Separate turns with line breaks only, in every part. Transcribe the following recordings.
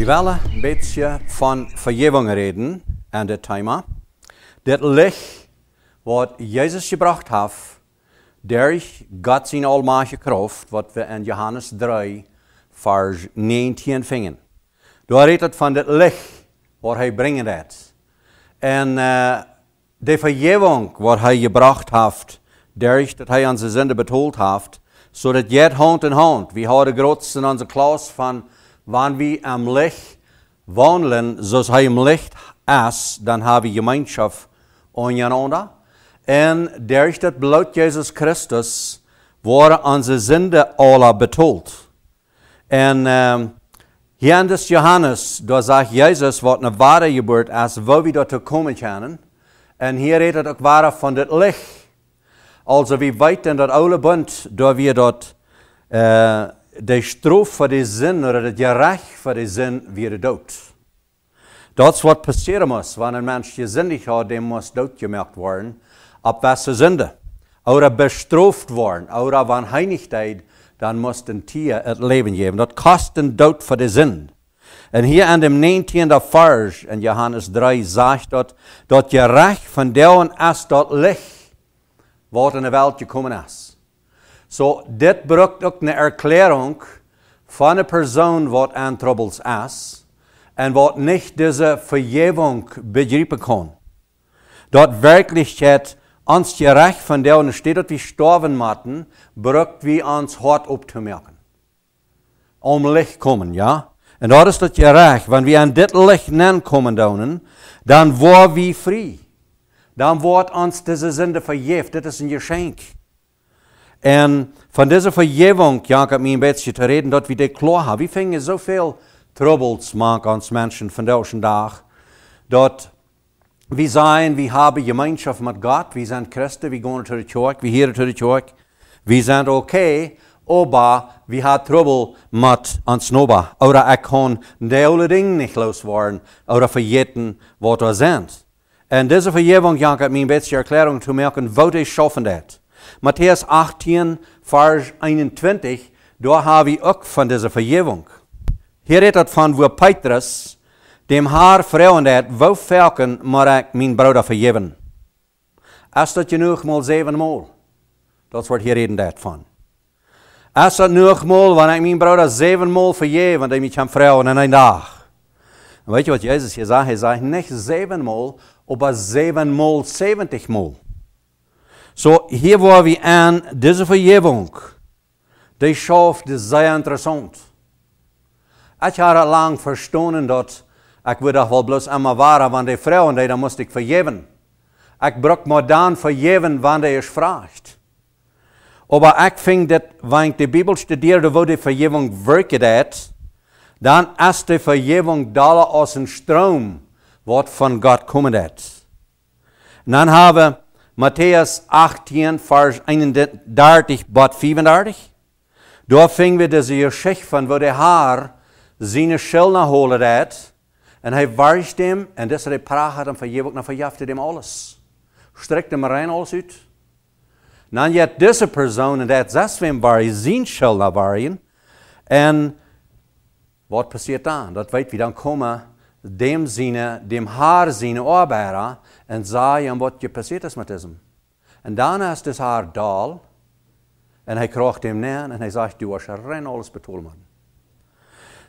Ik wil een beetje van vergeving reden aan dit thema. Dit licht wat Jezus gebracht heeft, durch God zijn almachtige kracht, wat we in Johannes 3, vers 19 vingen. Daar redt het van dit licht wat hij brengen heeft. En uh, de vergeving wat hij gebracht heeft, durch dat hij onze zonde betoeld heeft, zodat jet hand in hand, we houden grootste in onze klas van wanneer we am licht wandelen zoals hij im licht is, dan hebben we gemeenschap ondereinander. En durch dat bloed Jezus Christus worden onze zonde alle betoeld. En um, hier in das Johannes, da sagt Jesus, wat een ware geboort is, wo we dat komen kunnen. En hier redt het ook ware van het licht. Also we weten dat oude bund, daar we dat uh, de straf voor de zin, of het gerecht voor de zin, weer dood. Dat is wat passeren moet. Wanneer een mens gezindig had, die moet doodgemaakt worden. Op welke zonde. Oder bestraft worden. Oder van heinigheid, dan moest een tier het leven geven. Dat kost een dood voor de zin. En hier aan de 19e vers in Johannes 3 zegt dat, dat je recht van deuen is dat licht wat in de wereld gekomen is. Zo, so, dit brengt ook een erklärung van een persoon wat aan troubles is en wat niet deze vergeving begrijpen kan. Dat werkelijkheid ons gerecht van deuen steht dat we sterven moeten, brengt we ons hart op te merken. Om licht komen, ja? En dat is dat gerecht. Wanneer we aan dit licht nan komen doen, dan worden we vrij. Dan wordt ons deze zonde vergeefd. Dit is een geschenk. En van deze vergeving, ja, ik heb een beetje te reden dat we dit klaar hebben. We vingen zoveel troubles maken als mensen van deze dag, dat we zijn, we hebben gemeenschap met God, we zijn christen, we gaan naar de kerk, we hier naar de kerk, we zijn oké, okay, aber we hebben trouble met ons noba. Oder ik kan de hele dingen niet losworden, oder vergeten wat we zijn. En deze vergeving, ja, ik heb een beetje erklärung te maken, wat is schaffen dat. Matthäus 18, vers 21, daar hebben we ook van deze vergeving. Hier redt het van waar Petrus dem haar vrouwen dat wou velken, maar ik mijn broeder vergeven. Is dat genoeg mal zevenmaal? Dat wordt hier reden dat van. Is dat genoeg mal, wanneer ik mijn broeder zevenmaal vergeven, want ik hem vrouwen in een dag? Weet je wat Jezus hier zegt? Hij zegt niet zevenmaal, maar zevenmaal zeventigmaal. So, hier waar we aan deze vergeving, die schafft is zeer interessant. Ik had lang verstaan dat ik wil dat wel bloos aan waren, want die vrouwen, die, dan moest ik vergeven. Ik brok maar dan vergeven, wanneer is vraagt. Maar ik vind dat, ik de Bibel studeerde, wo die vergeving werkt dat, dan is de vergeving dalle als een stroom, wat van God komt. En dan hebben we Matthäus 18, vers 31 tot 35. Daar vingen we deze geschichte van, waar de haar zijn schil naar holen had. En hij wascht hem, en dat is de praat hem vergeven, verjafte hem alles. Strekte hem rein alles uit. Dan jet deze persoon, en dat zes hem waar zijn schil naar. En wat passiert dan? Dat weet we dan komen, dem zine, dem haar zine arbeider, en zei wat je passiert is met hem. En daarna is het haar dal, en hij krocht hem neer, en hij zegt, du was rein alles betoeld man.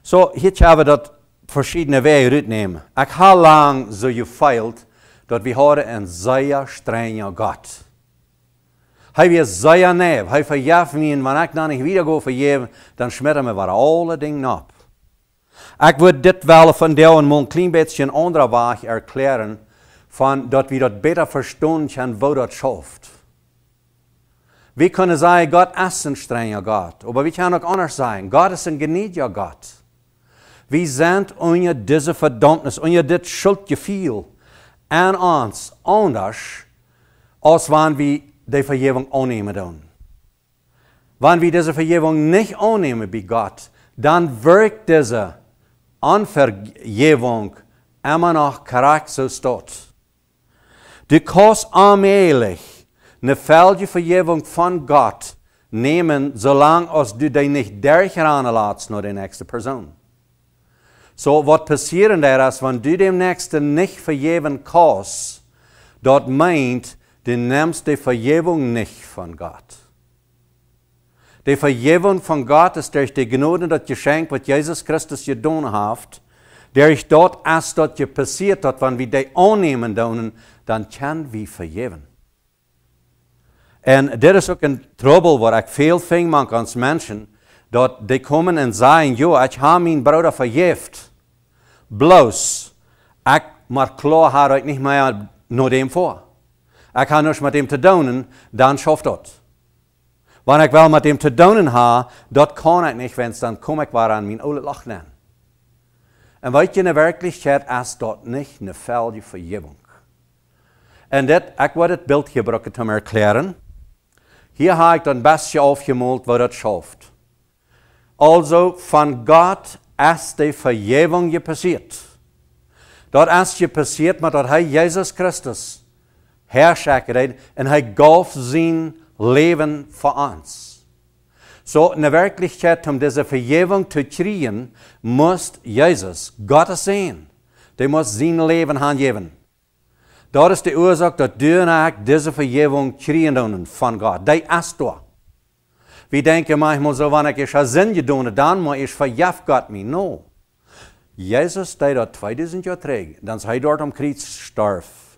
Zo, so, hier hebben we dat verschillende wegen uitnemen. Ik heb lang zo gefeild dat we hadden een zeer strenge God. Hij was zeer neef. Hij verjaf me en wanneer ik dan niet weer ga vergeven, dan smitten we alle dingen op. Ik wil dit wel van jou een klein beetje een andere weg erklären, van dat we dat beter verstaan kunnen, wat dat schaft. We kunnen zeggen, God is een strenge God, maar we kunnen ook anders zijn. God is een gnädiger God. We zijn onder deze verdammnis, onder dit schuldgevoel aan ons anders, als wanneer we de vergeving aannemen doen. Wanneer we deze vergeving niet aannemen bij God, dan werkt deze onvergeving immer nog karakter zo staat. Du kannst allmählich eine falsche Vergebung von Gott nehmen, solange als du dich nicht durchrennen lässt nach der nächsten Person. So, was passieren der ist, wenn du dem Nächsten nicht vergeben kannst, dort meint, du nimmst die Vergebung nicht von Gott. Die Vergebung von Gott ist durch die Gnade, das Geschenk, was Jesus Christus getan hat, der ich dort erst dort passiert hat, wenn wir die annehmen, dann kann wir vergeben. En dit is ook een trouble waar ik veel vind maak als mensen, dat die komen en zeggen, joh, ik heb mijn broeder vergeeft. Bloos, ik maar klaar had ik niet meer naar dem voor. Ik ga niets met hem te doen, dan schaft dat. Wanneer ik wel met hem te doen ha, dat kan ik niet, wens dan kom ik weer aan mijn oude lach nemen. En weet je, in de werkelijkheid is dat niet een veldige vergeving. En dit, ik wil het beeld gebruiken om te erklären. Hier habe ich dann Bestje aufgemalt, wo das schafft. Also von Gott ist die Vergebung passiert. Dort ist je passiert, maar dat hij Jesus Christus herrschakker und er gaf sein Leben für uns. So in der Wirklichkeit, um diese Vergebung zu kriegen, muss Jesus, Gottes Sohn, der muss sein Leben angeben. Dat is de oorzaak dat du en ik deze vergeving krijgen van God. Die is daar. We denken manchmal so, wanneer ik een zin gedaan dan moet ik verjaf God me. No. Jezus deed dat 2000 jaar terug. Dan is hij dort om kruis sterf.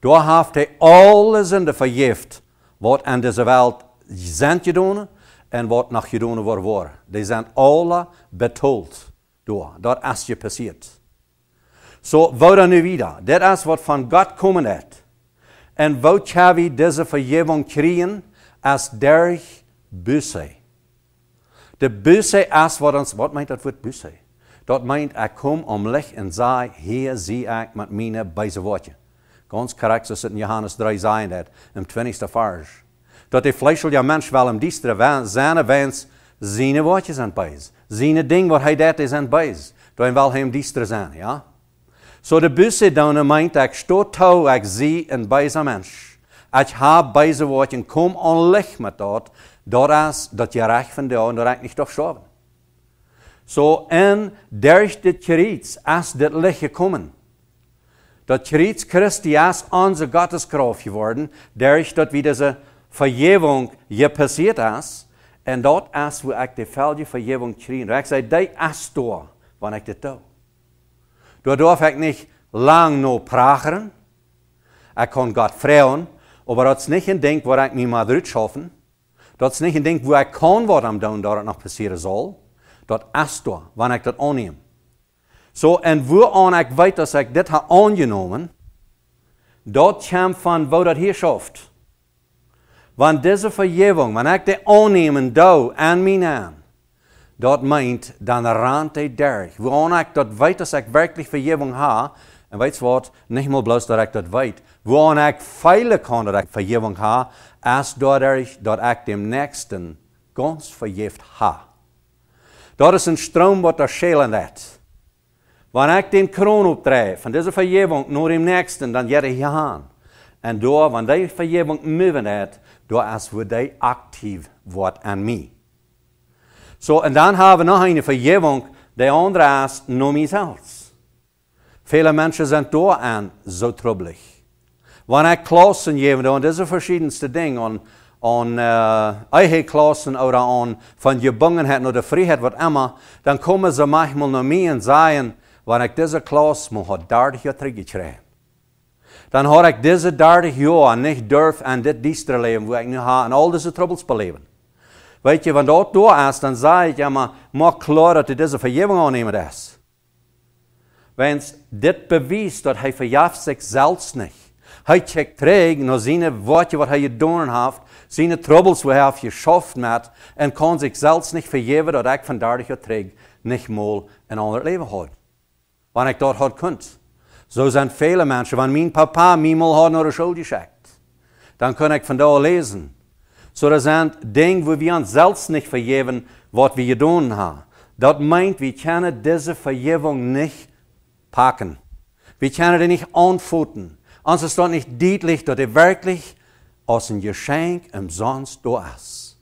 Daar heeft hij alle zinden vergeeft. Wat in deze wereld zijn gedaan en wat nog gedaan wordt. Die zijn alle betaald. Door. Dat is je passiert. Wo dan nu? Dat is wat van God komen het. En wo gaan we deze vergeving krijgen? Als durch Busse. De Busse is wat ons, wat meint dat woord Busse? Dat meint, ik kom om licht en zei, hier zie ik met mijn bijze woordje. Ganz correct, zo zit in Johannes 3 zijn dat, im 20ste vers. Dat de vleeselijke mens wel om diestere zijn wens, zijn woordjes aan bijz. Zijn ding wat hij dat is aan bijz. Dat wil hem diestere zijn, ja? So de busse dan meint, ik stoot touw, ik zie een bijze mens. Ik heb bijze woord en kom onlicht met dat, dat is dat je recht van jou en dat ik niet toch schaven. So en durch dit Kreuz is dit licht gekommen. Dat Kreuz Christi is onze Gotteskraft geworden, durch dat wie diese Vergebung je passiert is. En dat is wo ik de veldige vergebung kreeg. Ik zei, die is door, wanneer ik dit doe. Daar darf ich nicht lang noch prachen. Ich kann Gott freuen, aber das ist nicht ein Ding, wo ich mich mal schaffen. Das ist nicht ein Ding, wo ich kann, was am tun, dass noch passieren soll. Das ist da, wenn ich das annehme. So, und wo an ich weiß, dass ich das habe angenommen, dort kommt von, wo das hier schafft. Wenn diese Vergebung, wenn ich das annehmen, da an mir an, dat meint, dan rand hij derg. Waarom ik dat weet dat ik werkelijk vergeving heb, en weet je wat, niet maar bloos dat weet. Waarom ik veilig kan dat ik vergeving heb, is doordat dat ik dem nächsten ganz vergeeft heb. Dat is een stroom wat er schelen heeft. Wanneer ik den kroon opdrijf van deze vergeving naar dem nächsten, dan gaat hij aan. En door, wanneer die vergeving moven heeft, door is waar hij actief wordt aan mij. So, en dan hebben we nog een vergeving, de andere is nog mijzelf. Vele mensen zijn door aan zo troubelig. Wanneer ik klassen geven, en dat is de verschillendste ding, aan, aan uh, eigen klassen of aan van gebungenheid naar de vrijheid, wat immer, dan komen ze manchmal naar mij en zeggen, wanneer ik deze klas moet 30 jaar teruggekregen. Dan had ik deze 30 jaar niet durf aan dit diestre leven, waar ik nu ga, en al deze troubles beleven. Weet je, want dat door is, dan zei ik, ja, maar maak klaar dat hij deze vergeving aannemen is. Want dit bewijst dat hij verjaft zichzelf niet. Hij kijkt terug naar zijn woordje wat hij gedaan heeft, zijn troubles wat hij geschaft met, en kan zichzelf niet vergeven dat ik van 30 jaar terug niet meer een ander leven had. Wanneer ik dat had kunt. Zo zijn vele mensen, wanneer mijn papa mij mal had naar de schuld geschickt, dan kan ik van daar lezen. So das sind Dinge, wo wir uns selbst nicht vergeben, was wir getan haben. Das meint, wir können diese Vergebung nicht packen. Wir können die nicht antworten. Uns ist dort nicht deutlich, dass er wirklich aus einem Geschenk umsonst da ist.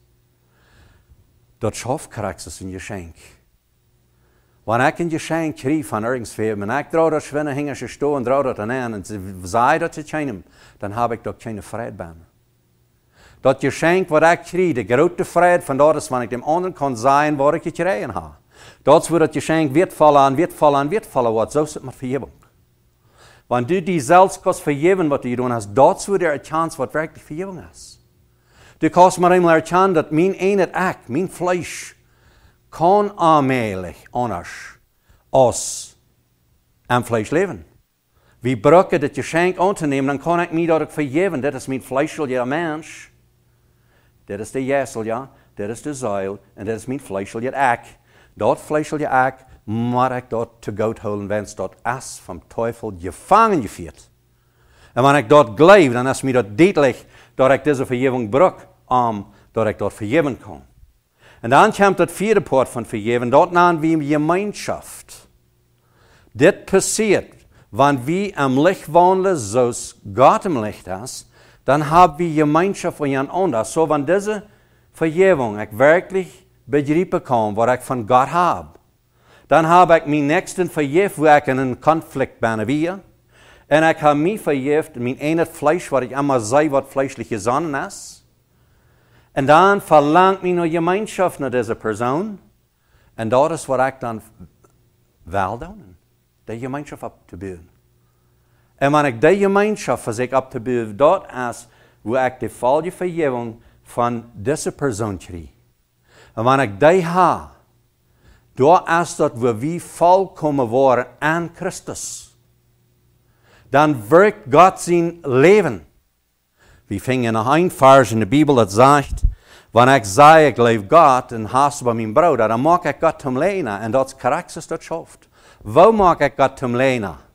Das schafft Charakter ein Geschenk. Wenn ich ein Geschenk kriege von irgendwem und ich drauf das Schwinne hänge ich stehen und drauf das an und sie sei das zu keinem, dann habe ich doch keine Freude bei mir. Dat Geschenk, wat ich kriege, die große Freude von dort ist, wenn ich dem anderen kann sein, was ich gekriegt habe. Dat wo das Geschenk wird fallen, wird fallen, wird fallen, was so ist es mit Vergebung. Wenn du die selbst kannst vergeben, was du getan hast, dort wird dir eine Chance, was wirklich Vergebung ist. Du kannst mir einmal erkennen, dass mein eine Act, mein Fleisch, kan allmählich anders als am Fleisch leben. Wie brücke das Geschenk anzunehmen, dann kann ich mich dadurch vergeben. Das ist mein fleischlicher Mensch. Das ist der Jessel, ja. Das ist der Seil. Und das ist mein fleischlicher Eck. Dort fleischliche Eck muss ich dort zu Gott holen, wenn es dort ist vom Teufel gefangen geführt. Und wenn ich dort glaube, dann ist mir dort deutlich, dass ich diese Vergebung brauche, um, dass ich dort vergeben kann. Und dann kommt das vierte Part von Vergeben, dort nennen wir Gemeinschaft. Das passiert, wenn wir am Licht wandeln, so Gott im Licht ist, dann haben wir Gemeinschaft miteinander. So, wenn diese Vergebung ich wirklich begreifen kann, was ich von Gott habe, dann habe ich meinen Nächsten vergeben, wo ich in einem Konflikt bin wie Und ich habe mich vergeben, mein eines Fleisch, was ich immer sei, was fleischlich gesonnen ist. Und dann verlangt mich noch Gemeinschaft mit dieser Person. Und das ist, was ich dann will tun. Die Gemeinschaft abzubauen. Und wenn ich die Gemeinschaft versuche abzubauen, dort ist, wo ich die falsche Vergebung von dieser Person kriege. Und wenn ich die habe, da ist das, wo wir vollkommen waren an Christus. Dann wirkt Gott sein Leben. Wir finden noch ein Vers in der Bibel, das sagt, wenn ich sage, ich lebe Gott und hasse bei meinem Bruder, dann mag ich Gott zum Lehnen und das Charakter das schafft. Wo mag ich Gott zum Lehnen?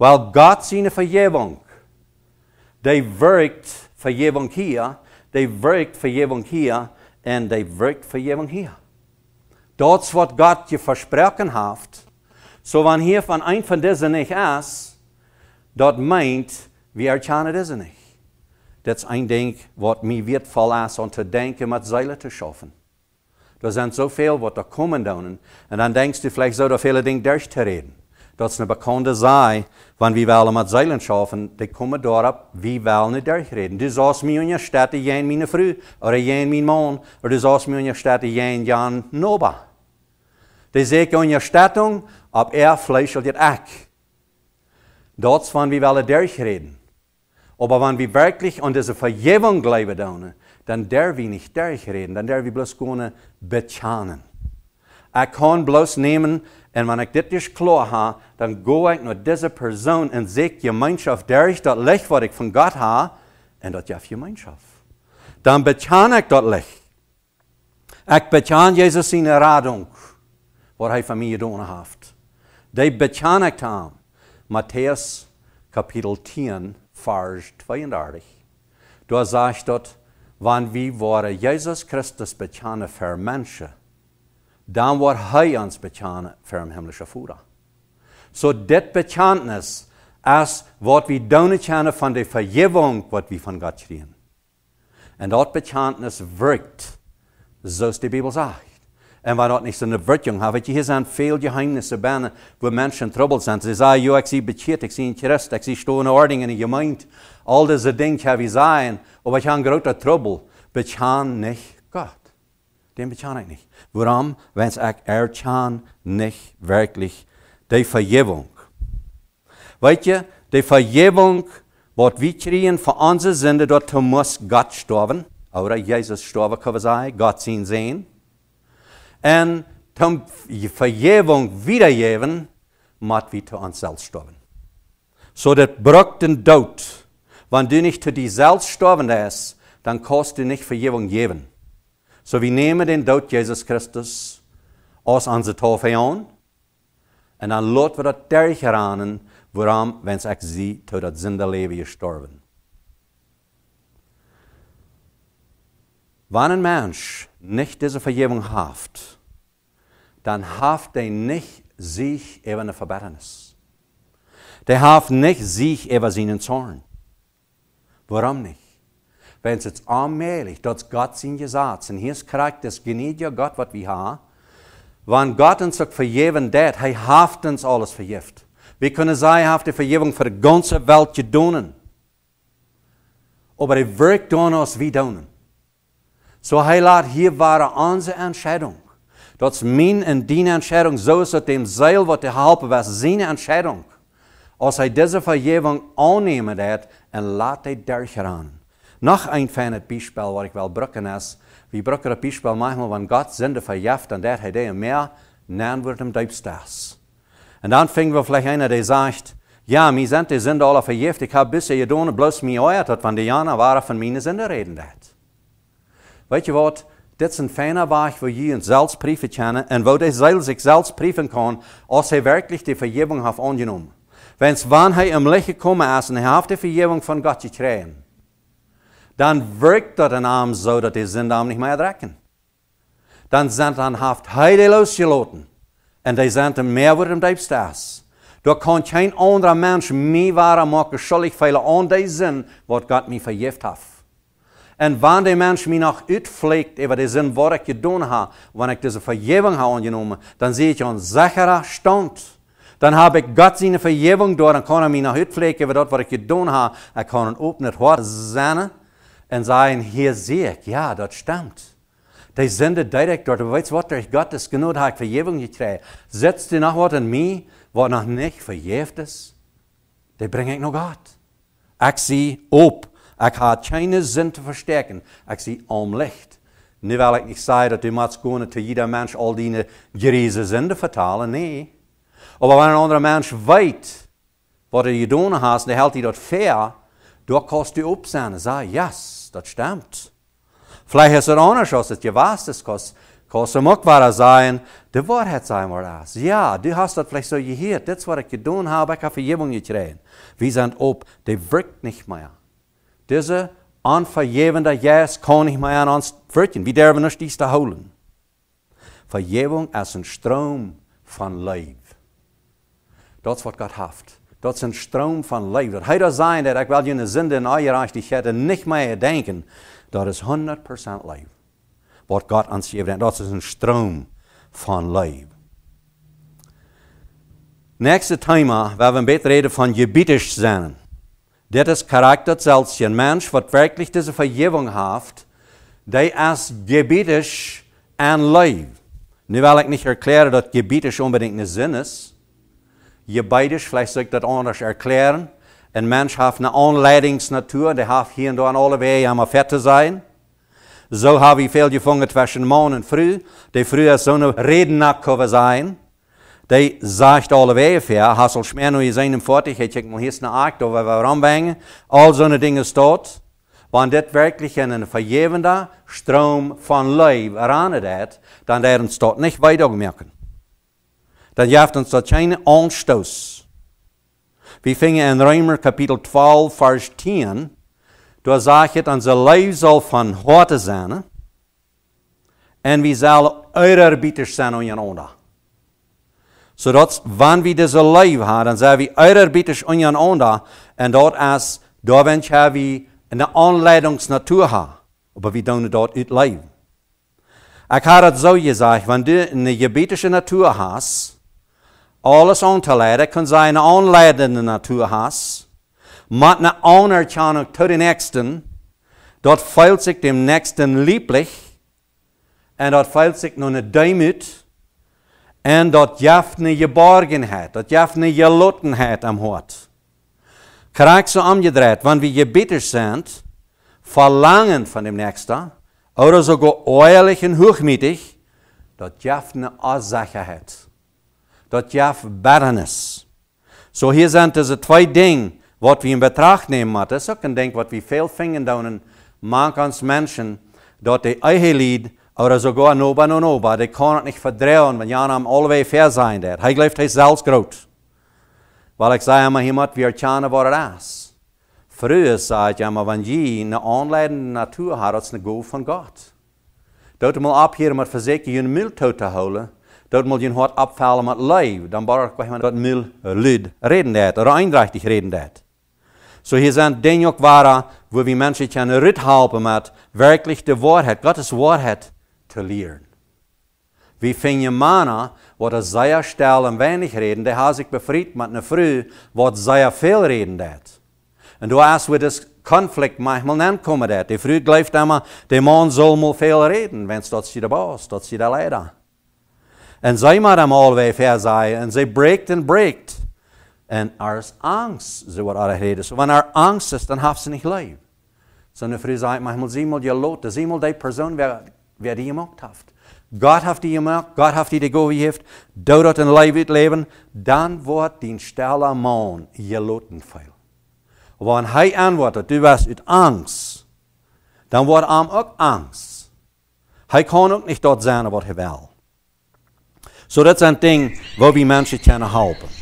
Weil Gott seine Vergebung, die wirkt Vergebung hier, die wirkt Vergebung hier und die wirkt Vergebung hier. Das, was Gott dir versprochen hat, so wenn hier von ein von diesen nicht ist, dort meint, wir erkennen diese nicht. Dat is een ding wat mij wird verlassen om te denken met zeilen te schaffen. Er sind so viel, was da kommen doen. Und dann denkst du vielleicht so, da viele Dinge durchzureden. Das ist eine bekannte Sache, wenn wir wollen mit Zeilen schaffen, die kommen darauf, wie wollen nicht durchreden. Du sagst mir in der Stadt, jen meine Frau, oder jen mein Mann, oder du sagst mir in der Stadt, jen Jan Noba. Die sagen in der Stattung, ob er Fleisch oder Eck. Dort, wenn wir wollen durchreden. Aber wenn wir wirklich an diese Vergebung glauben, dann dürfen wir nicht durchreden, dann dürfen wir bloß gerne bechanen. Ich kann bloß nehmen, und wenn ich das nicht klar habe, dann gehe ich nur diese Person und sehe Gemeinschaft durch das Licht, was ich von Gott habe, und das ist Gemeinschaft. Dann bechane ich das Licht. Ich bechane Jesus in der Radung, was er von mir getan hat. Die bechane ich haben. Matthäus Kapitel 10, Vers 32. Da sagt dort, wenn wir worden Jesus Christus bekennen für Menschen, dann wird er uns bekennen für den himmlischen Vater. So das Bekenntnis ist, was wir tun kennen von der Vergebung, was wir von Gott kriegen. Und das Bekenntnis wirkt, ist die Bibel sagt. Wenn das nicht so eine Wirkung hat, hier sind viele Geheimnisse, bei, wo Menschen troubled sind. Sie sagen, ja, ich sehe bekehrt, ich sehe in Christ, ich sehe stehen Ordnung in der Gemeinde. All diese Dinge habe ich sein, aber ich habe einen großen Trouble. Bekan nicht Gott. Bekan ich nicht. Warum? Wenn ich erkan nicht wirklich die Vergebung. Weißt du, die Vergebung, was wir kriegen für unsere Sünde, dort muss Gott sterben. Oder Jesus sterben, kann man sagen, Gott sehen sehen. En zum Vergebung wiedergeben, muss wir zu uns selbst sterben. So das braucht den Tod. Wenn du nicht zu dir selbst sterben lässt, dann kannst du nicht Vergebung geben. So wir nehmen den Tod Jesus Christus aus unserer Taufe an und dann lassen wir das durchrennen, warum, wenn es sie zu das Sünderleben gestorben. Wenn ein Mensch nicht diese Vergebung haft, dann haft er nicht sich über eine Verbetternis. Der haft nicht sich über seinen Zorn. Warum nicht? Wenn es jetzt allmählich, dort Gott sein gesagt, und hier ist korrekt, das gnädige Gott, was wir haben, Wann Gott uns auch vergeben dat, hij heeft uns alles vergift. Wir können sagen, er heeft die Vergebung für die ganze Welt gedaan. Aber er wirkt an uns wie doen. So hij laat hier waren onze Entscheidung. Dat is mijn en die Entscheidung. Zo is het dem Seil, wat te helpen was, zijn Entscheidung. Als hij deze vergeving aannemen dat en laat hij durchgaan. Nog een fijn Beispiel, wat ik wel brukken is. We brukken het Beispiel manchmal, wanneer God zinde verjeft en dat hij die meer, dan wordt hem duipstas. En dan vingen we vielleicht einer, der sagt, ja, mi sind die Sünde alle verjeft, ich habe bisher gedaan, bloß mir euer, dat van de Jana waren van meine Sünde reden dat. Weet je wat? Dit is een fijne weg waar je een zelfs brieven kennen en waar zelf zich zelfs brieven kan, als hij werkelijk die vergeving heeft aangenomen. Wenn's wanneer hij im Licht gekommen is en hij heeft die vergeving van God dan werkt dat een arm zo dat die Sünde hem niet meer drekken. Dan zijn dan heeft hij die losgelaten. En die zijn hem meer worden blijfstaas. Da kan geen andere mens mij waren maken schuldig veel aan die zin wat God mij vergeeft heeft. En wanneer die mens mij nog uitvleekt over die zin wat ik gedaan heb, wanneer ik deze vergeving heb aangenomen, dan zie ik een zekere stand. Dan heb ik God zijn vergeving door en kan hij mij nog uitvleken over dat wat ik gedaan heb. Ik kan een open het hart zijn en zeggen, hier zie ik, ja, dat stemt. Die zenden direct door, weet je wat, door God is genoeg, heb ik vergeving gekregen. Zet er nog wat in mij, wat nog niet vergeeft is? Die breng ik nog uit. Ik zie op. Ik heb geen zin te versterken. Ik zie om licht. Wil ik niet zeggen dat u moet gewoon te ieder mens al die gerieze zinden vertalen. Nee. Maar wanneer een andere mens weet wat hij gedaan heeft, dan houdt hij dat fair, dan kost hij op zijn en zegt, yes, dat stemt. Vielleicht ist es anders, als het je was, das kost, kost hem ook waar zijn, de waarheid zijn maar als. Ja, du hast dat vielleicht so gehört, das was ich gedaan habe, ich habe Vergebung gekregen. Wir sind op, die wirkt nicht mehr. Diese unvergebende Jes kann nicht mehr an uns wirken. Wir dürfen uns dies da holen. Vergebung ist ein Strom von Leben. Dat is wat God heeft. Dat is een stroom van leven. Hij dat zijn dat ik wel je zinde in je rechtigheid en niet meer denken. Dat is 100% leven. Wat God ons geeft. Dat is een stroom van leven. Nächste thema, waar we een beetje reden van gebietisch zijn. Dit is karakter zelfs. Een mens wat werkelijk deze vergeving heeft, die is gebietisch en leven. Nu wil ik niet erklären dat gebietisch unbedingt een zin is. Gebietisch, vielleicht soll ich das anders erklären. Ein Mensch hat eine Anleitungsnatur, der hat hier und da alle Wege am fett zu sein. So habe ich viel gefunden zwischen Morgen und Früh. Die Früh ist so eine Redennackcover sein. Die sagt alle Wege für, hast du schmer nur gesehen im Vorteil, ich check mal hier ist eine Akt, wo wir ranbringen. All so eine Dinge dort. Wenn das wirklich ein vergebender Strom von Leben randet, dann werden es dort nicht weitermerken. Dan geeft ons dat geen aanstoot. We vingen in Römer kapitel 12, vers 10. Daar zegt het, onze leven zal van harte zijn. En we zullen uiterbieters zijn aan einander. Zodat, wanneer we deze leven hebben, dan zijn we uiterbieters aan einander. En dat is, daar hebben we een aanleidingsnatuur hebben. Maar we doen dat uit leven. Ik had het zo gezegd, wanneer je een gebetische natuur hebt, alles aan te leiden kan zijn een aanleidende natuur has, maar een anerkennung tot de nächsten, dat feilt zich dem nächsten lieblich, en dat feilt zich nog een duimut, en dat jaft een geborgenheid, dat jaft een gelotenheid am hart. Krijg zo omgedraaid, wanneer we gebeten zijn, verlangen van dem Nächsten, oder sogar ehrlich und hochmütig, dat jaft eine Ursache dat jaf barren is. So hier zijn deze twee dingen wat we in betracht nemen moeten. Dat is ook een ding wat we veel vinden doen manch ons mensen, dat de eigen lied, oder sogar noba no noba, die kan het niet verdrehen, wenn Jan am alleweg fair zijn dat. Hij gelooft hij zelfs groot. Weil ik zei maar iemand weer tjane wat het is. Vroeger zei ik maar, wenn je een aanleidende natuur had, dat is een goal van God. Dat mal op hier met verzekeren je een te houden, dat moet je hart opvallen met leven. Dan barg je dat mil lid reden dat, of eindrechtig reden dat. So hier zijn dingen ook waar, wo we mensen kunnen rut helpen met werkelijk de waarheid, Gottes waarheid te leren. Wie vinden mannen wat er zeer stil en weinig reden, die har zich bevrijd met een vrouw wat zeer veel reden dat. En du als we das Konflikt manchmal nicht kommen dat. Die Frau glaubt immer, der Mann soll mal viel reden, wenn es dort sie der Boss, dort sie der Leiter. Sie mal einmal wie fair sei, und sie breekt und breekt. Und er ist Angst, so wat er reden. So, wenn er Angst ist, dann hat sie nicht Leib. So eine Frau sagt manchmal, sieh mal die Leute, sieh mal die Person, wer, wer die gemacht hat. Gott hat die gemacht, Gott hat die gegeben, du dort ein Leben, dann wird die stille Mann geloten viel. Wanneer hij antwoordt, du was uit angst, dan wordt hem ook angst. Hij kan ook niet dort zijn wat hij wil. So dat is een ding waar we mensen kunnen helpen.